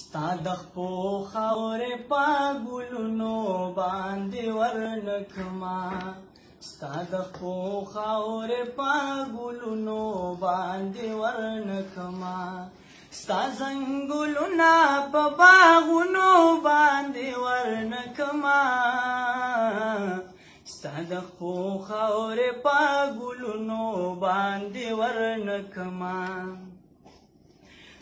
ستا د خپو خاورې پاګلونو باندې ورنکما ستا د خپو خاورې پاګلونو باندې ورنکما ستا زنګلونه په باغونو باندې ورنکما ستا د خپو خاورې پاګلونو باندې ورنکما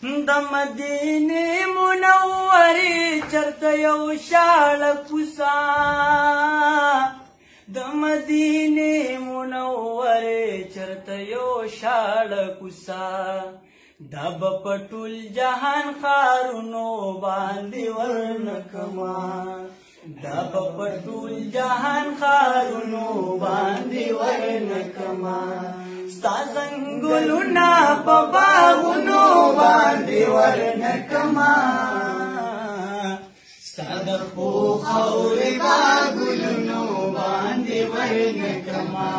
د مدینه منورې چرته یو شاله کوسا د مدینه منورې چرته یو شاله کوسا دا پټول جهان خارونو باندې ورنکما دا پټول جهان خارونو باندې ورنکما ستا زنګلو نا بابا د پو خورې با ګلونو باندې ورنه کما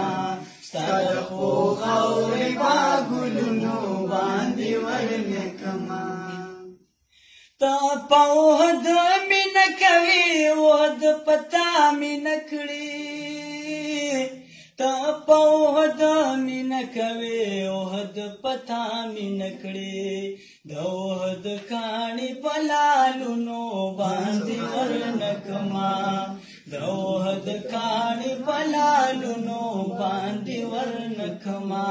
ستاد پو خورې با ګلونو باندې ورنه کما تا په هد مين کوي ود پتا مين کړی په اوهد مینه کوي اوهد پتا مینه کړي د اوهد کاڼي په لالونو باندې ورنکما د اوهد کاڼي په لالونو باندې ورنکما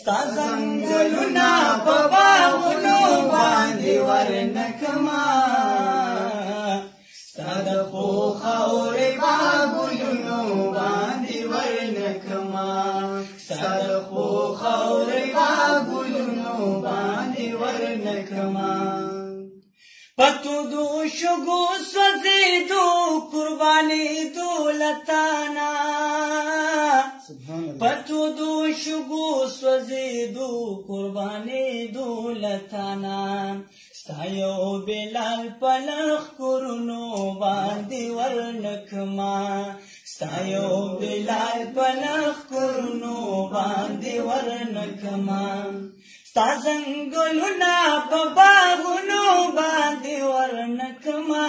ستا زنګلونه په ستا خو خاورې با ګلونو باندې ورنکما پتو دو شګو سوځې دو قرباني دولتانا پتو دو شګو سوځې دو قرباني دولتانا سایو بلال پلخ کرونو باندې ورنکما سایو بلال پلخ کرونو باندې ورنکما ستازنګلونا په باغونو باندې ورنکما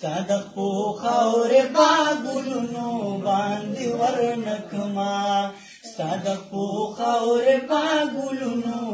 صادق خو خاورې باغونو باندې ورنکما صادق خو خاورې باغونو